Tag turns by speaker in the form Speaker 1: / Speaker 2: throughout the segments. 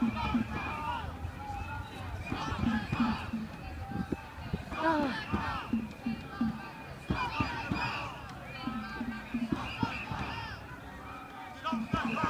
Speaker 1: Stop their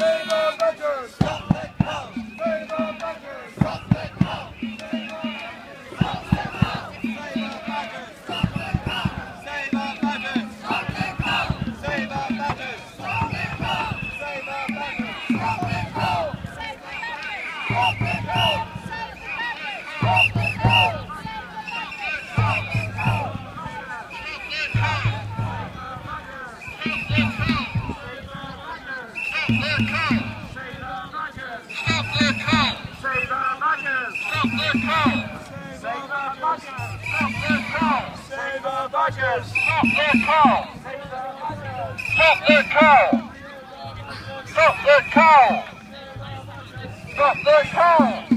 Speaker 1: car! Stop the car. The. Stop the car. The the. Stop their car!